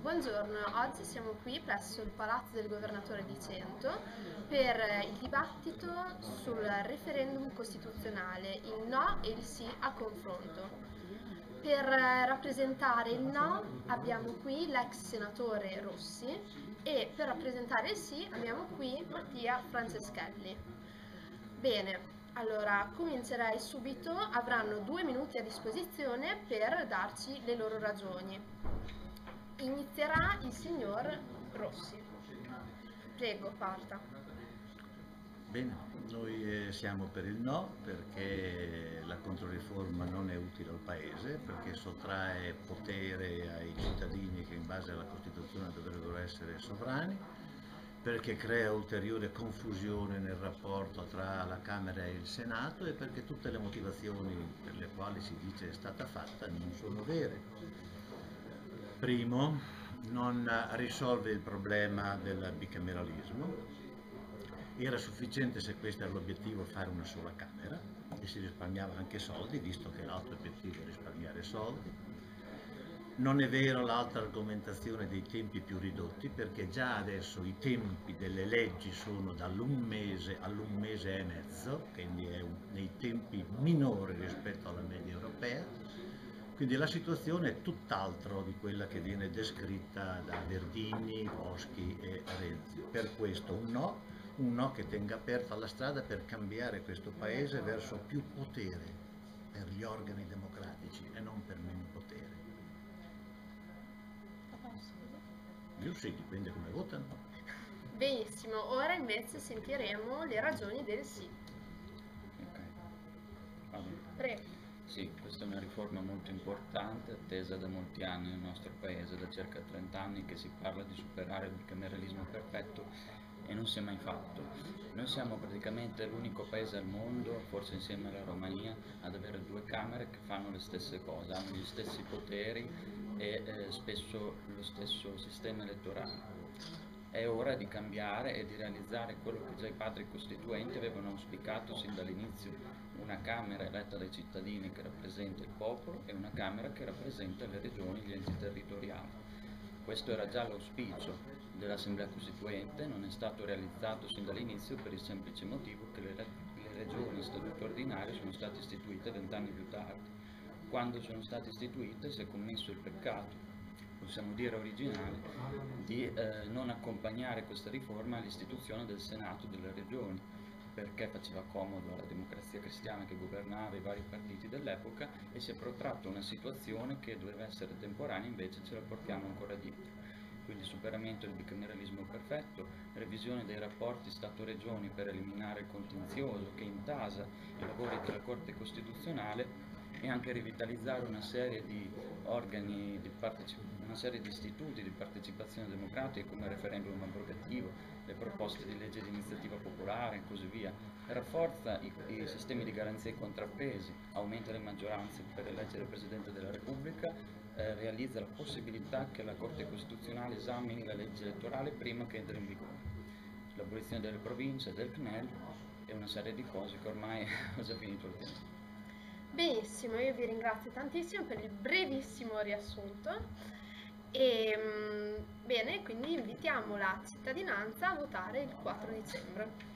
Buongiorno, oggi siamo qui presso il Palazzo del Governatore di Cento per il dibattito sul referendum costituzionale, il no e il sì a confronto. Per rappresentare il no abbiamo qui l'ex senatore Rossi e per rappresentare il sì abbiamo qui Mattia Franceschelli. Bene, allora comincerei subito, avranno due minuti a disposizione per darci le loro ragioni. Inizierà il signor Rossi. Prego, parta. Bene, noi eh, siamo per il no perché la controriforma non è utile al Paese, perché sottrae potere ai cittadini che in base alla Costituzione dovrebbero essere sovrani, perché crea ulteriore confusione nel rapporto tra la Camera e il Senato e perché tutte le motivazioni per le quali si dice è stata fatta non sono vere. Primo, non risolve il problema del bicameralismo. Era sufficiente se questo era l'obiettivo fare una sola Camera e si risparmiava anche soldi, visto che l'altro obiettivo è risparmiare soldi. Non è vero l'altra argomentazione dei tempi più ridotti, perché già adesso i tempi delle leggi sono dall'un mese all'un mese e mezzo, quindi è un, nei tempi minori rispetto alla media europea quindi la situazione è tutt'altro di quella che viene descritta da Verdini, Boschi e Renzi. Per questo un no, un no che tenga aperta la strada per cambiare questo Paese verso più potere per gli organi democratici e non per meno potere. Io sì, dipende come votano. Benissimo, ora invece sentiremo le ragioni del sì. Ok. Allora. Prego. Sì, questa è una riforma molto importante, attesa da molti anni nel nostro Paese, da circa 30 anni che si parla di superare il bicameralismo perfetto e non si è mai fatto. Noi siamo praticamente l'unico paese al mondo, forse insieme alla Romania, ad avere due Camere che fanno le stesse cose, hanno gli stessi poteri e eh, spesso lo stesso sistema elettorale. È ora di cambiare e di realizzare quello che già i padri costituenti avevano auspicato sin dall'inizio, una Camera eletta dai cittadini che rappresenta il popolo e una Camera che rappresenta le regioni e gli enti territoriali. Questo era già l'auspicio dell'Assemblea Costituente, non è stato realizzato sin dall'inizio per il semplice motivo che le, le regioni a statuto ordinario sono state istituite vent'anni più tardi. Quando sono state istituite si è commesso il peccato possiamo dire originale, di eh, non accompagnare questa riforma all'istituzione del Senato delle regioni, perché faceva comodo alla democrazia cristiana che governava i vari partiti dell'epoca e si è protratta una situazione che doveva essere temporanea, invece ce la portiamo ancora dietro quindi superamento del bicameralismo perfetto, revisione dei rapporti Stato-Regioni per eliminare il contenzioso che intasa i lavori della Corte Costituzionale e anche rivitalizzare una serie di organi, di una serie di istituti di partecipazione democratica come il referendum abrogativo, le proposte di legge di iniziativa popolare e così via. Rafforza i, i sistemi di garanzia e contrappesi, aumenta le maggioranze per eleggere il Presidente della Repubblica, eh, realizza la possibilità che la Corte Costituzionale esamini la legge elettorale prima che entri in vigore. L'abolizione delle province, del CNEL e una serie di cose che ormai ho già finito il tempo. Benissimo, io vi ringrazio tantissimo per il brevissimo riassunto. E, mm, bene, quindi invitiamo la cittadinanza a votare il 4 dicembre.